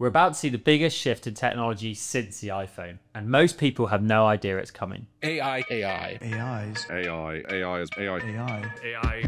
We're about to see the biggest shift in technology since the iPhone, and most people have no idea it's coming. AI, AI, AIs. AI, AI is AI. AI. AI.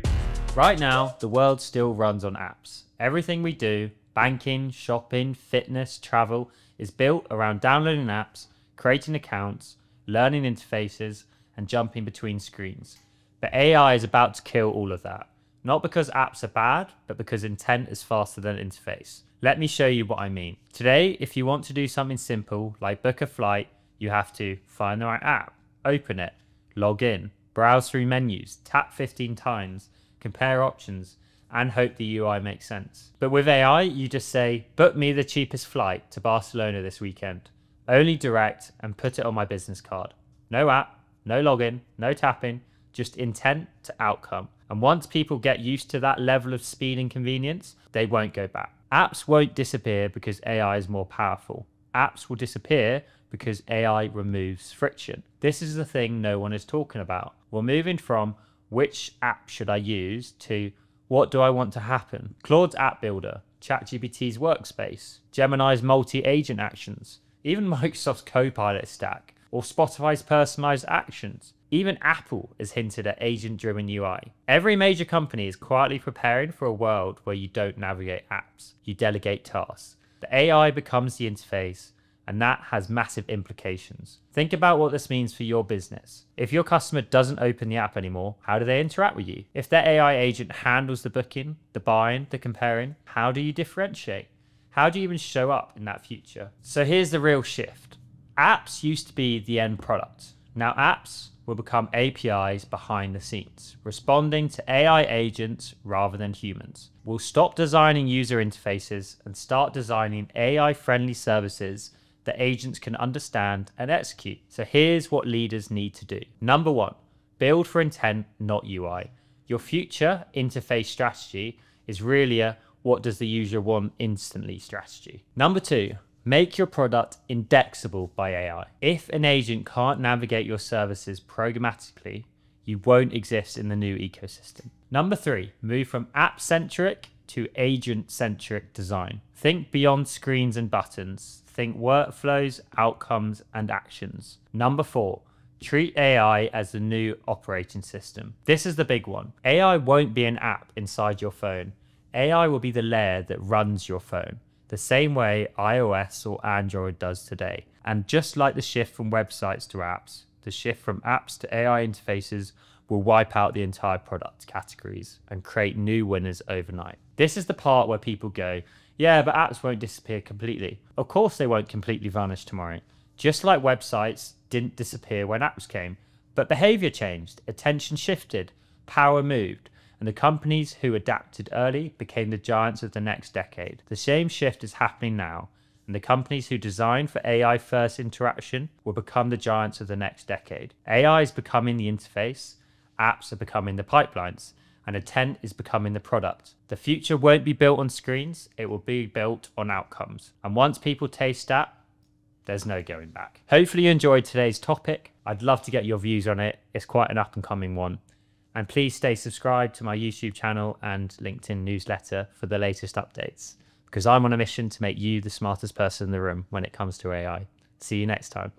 Right now, the world still runs on apps. Everything we do, banking, shopping, fitness, travel, is built around downloading apps, creating accounts, learning interfaces, and jumping between screens. But AI is about to kill all of that. Not because apps are bad, but because intent is faster than interface. Let me show you what I mean. Today, if you want to do something simple like book a flight, you have to find the right app, open it, log in, browse through menus, tap 15 times, compare options, and hope the UI makes sense. But with AI, you just say, book me the cheapest flight to Barcelona this weekend. Only direct and put it on my business card. No app, no login, no tapping, just intent to outcome. And once people get used to that level of speed and convenience, they won't go back. Apps won't disappear because AI is more powerful. Apps will disappear because AI removes friction. This is the thing no one is talking about. We're moving from which app should I use to what do I want to happen? Claude's app builder, ChatGPT's workspace, Gemini's multi agent actions, even Microsoft's Copilot stack, or Spotify's personalized actions. Even Apple has hinted at agent driven UI. Every major company is quietly preparing for a world where you don't navigate apps, you delegate tasks. The AI becomes the interface, and that has massive implications. Think about what this means for your business. If your customer doesn't open the app anymore, how do they interact with you? If their AI agent handles the booking, the buying, the comparing, how do you differentiate? How do you even show up in that future? So here's the real shift. Apps used to be the end product. Now apps will become APIs behind the scenes, responding to AI agents rather than humans. We'll stop designing user interfaces and start designing AI friendly services that agents can understand and execute. So here's what leaders need to do. Number one, build for intent, not UI. Your future interface strategy is really a what does the user want instantly strategy. Number two, Make your product indexable by AI. If an agent can't navigate your services programmatically, you won't exist in the new ecosystem. Number three, move from app centric to agent centric design. Think beyond screens and buttons. Think workflows, outcomes, and actions. Number four, treat AI as the new operating system. This is the big one. AI won't be an app inside your phone. AI will be the layer that runs your phone the same way iOS or Android does today. And just like the shift from websites to apps, the shift from apps to AI interfaces will wipe out the entire product categories and create new winners overnight. This is the part where people go, yeah, but apps won't disappear completely. Of course, they won't completely vanish tomorrow. Just like websites didn't disappear when apps came, but behavior changed, attention shifted, power moved and the companies who adapted early became the giants of the next decade. The same shift is happening now, and the companies who design for AI first interaction will become the giants of the next decade. AI is becoming the interface, apps are becoming the pipelines, and intent is becoming the product. The future won't be built on screens, it will be built on outcomes. And once people taste that, there's no going back. Hopefully, you enjoyed today's topic. I'd love to get your views on it. It's quite an up and coming one. And please stay subscribed to my YouTube channel and LinkedIn newsletter for the latest updates, because I'm on a mission to make you the smartest person in the room when it comes to AI. See you next time.